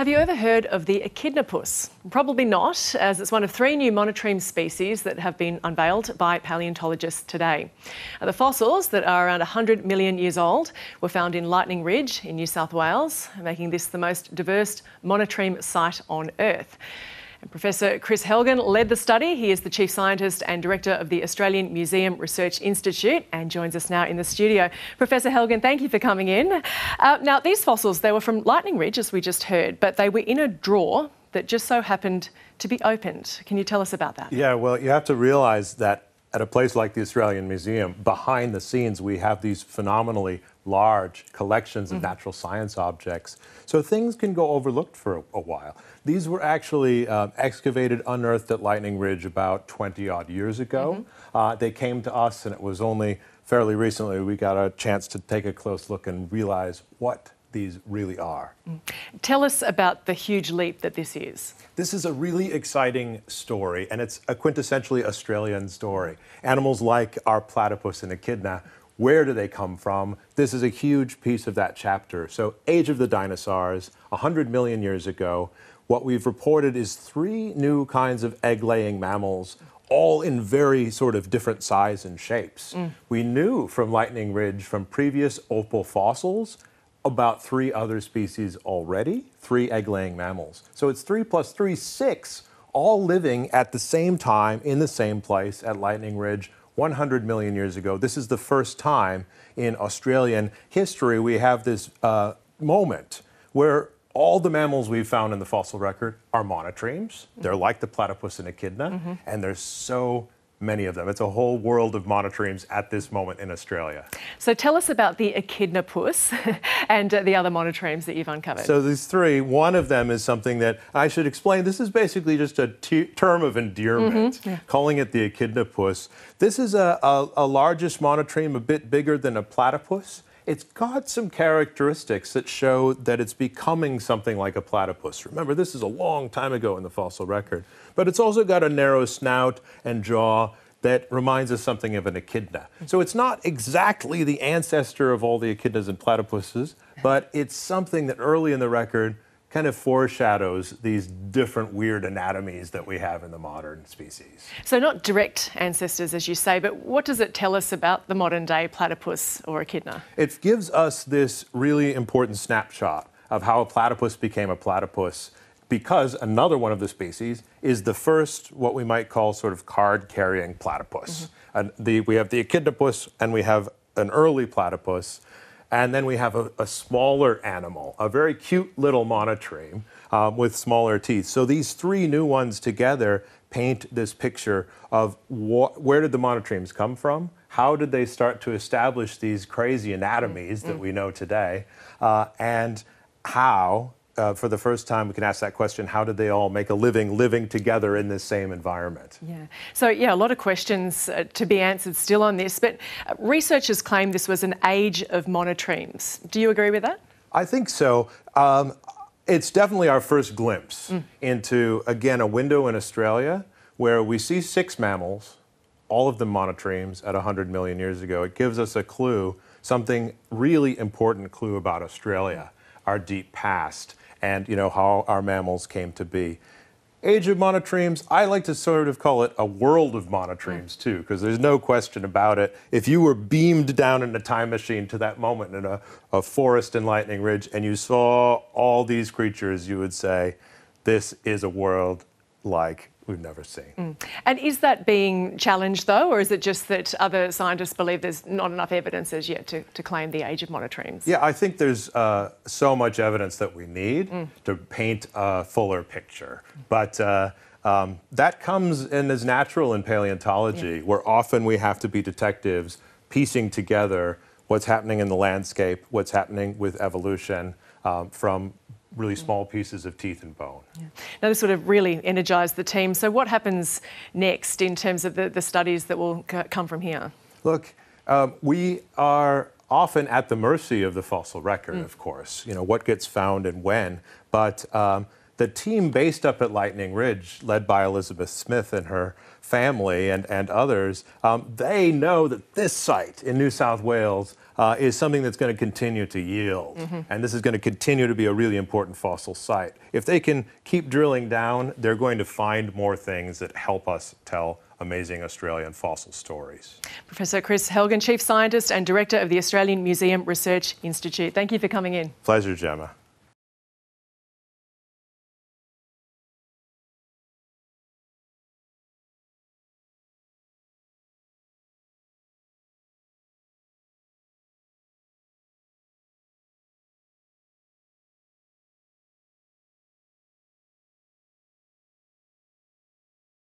Have you ever heard of the echidnapus? Probably not, as it's one of three new monotreme species that have been unveiled by paleontologists today. Uh, the fossils, that are around 100 million years old, were found in Lightning Ridge in New South Wales, making this the most diverse monotreme site on Earth. And Professor Chris Helgen led the study. He is the Chief Scientist and Director of the Australian Museum Research Institute and joins us now in the studio. Professor Helgen, thank you for coming in. Uh, now, these fossils, they were from Lightning Ridge, as we just heard, but they were in a drawer that just so happened to be opened. Can you tell us about that? Yeah, well, you have to realize that at a place like the Australian Museum, behind the scenes, we have these phenomenally large collections of mm -hmm. natural science objects. So things can go overlooked for a, a while. These were actually uh, excavated, unearthed at Lightning Ridge about 20 odd years ago. Mm -hmm. uh, they came to us, and it was only fairly recently we got a chance to take a close look and realize what these really are. Mm. Tell us about the huge leap that this is. This is a really exciting story, and it's a quintessentially Australian story. Animals like our platypus and echidna, where do they come from? This is a huge piece of that chapter. So, age of the dinosaurs, 100 million years ago. What we've reported is three new kinds of egg laying mammals, all in very sort of different size and shapes. Mm. We knew from Lightning Ridge from previous opal fossils about three other species already, three egg laying mammals. So it's three plus three, six, all living at the same time in the same place at Lightning Ridge 100 million years ago. This is the first time in Australian history we have this uh, moment where all the mammals we've found in the fossil record are monotremes. They're like the platypus and echidna, mm -hmm. and there's so many of them. It's a whole world of monotremes at this moment in Australia. So tell us about the echidnapus and uh, the other monotremes that you've uncovered. So these three, one of them is something that I should explain. This is basically just a term of endearment, mm -hmm. yeah. calling it the echidnapus. This is a, a, a largest monotreme, a bit bigger than a platypus it's got some characteristics that show that it's becoming something like a platypus. Remember, this is a long time ago in the fossil record. But it's also got a narrow snout and jaw that reminds us something of an echidna. So it's not exactly the ancestor of all the echidnas and platypuses, but it's something that early in the record kind of foreshadows these different weird anatomies that we have in the modern species. So, not direct ancestors, as you say, but what does it tell us about the modern day platypus or echidna? It gives us this really important snapshot of how a platypus became a platypus because another one of the species is the first, what we might call sort of card carrying platypus. Mm -hmm. And the, we have the echidnapus and we have an early platypus and then we have a, a smaller animal, a very cute little monotreme um, with smaller teeth. So these three new ones together paint this picture of where did the monotremes come from? How did they start to establish these crazy anatomies that mm. we know today? Uh, and how uh, for the first time, we can ask that question how did they all make a living living together in this same environment? Yeah. So, yeah, a lot of questions uh, to be answered still on this, but uh, researchers claim this was an age of monotremes. Do you agree with that? I think so. Um, it's definitely our first glimpse mm. into, again, a window in Australia where we see six mammals, all of them monotremes at 100 million years ago. It gives us a clue, something really important clue about Australia, our deep past and you know how our mammals came to be. Age of monotremes, I like to sort of call it a world of monotremes mm. too, because there's no question about it. If you were beamed down in a time machine to that moment in a, a forest in Lightning Ridge and you saw all these creatures, you would say, this is a world like we've never seen. Mm. And is that being challenged though, or is it just that other scientists believe there's not enough evidence as yet to, to claim the age of monotremes? Yeah, I think there's uh, so much evidence that we need mm. to paint a fuller picture. But uh, um, that comes and is natural in paleontology, yeah. where often we have to be detectives piecing together what's happening in the landscape, what's happening with evolution um, from really small pieces of teeth and bone. Yeah. Now, this sort of really energised the team. So, what happens next in terms of the, the studies that will come from here? Look, um, we are often at the mercy of the fossil record, mm. of course, you know, what gets found and when. But um, the team based up at Lightning Ridge, led by Elizabeth Smith and her family and, and others, um, they know that this site in New South Wales uh, is something that's going to continue to yield. And this is going to continue to be a really important fossil site. If they can keep drilling down, they're going to find more things that help us tell amazing Australian fossil stories. Professor Chris Helgen, Chief Scientist and Director of the Australian Museum Research Institute. Thank you for coming in. Pleasure, Gemma.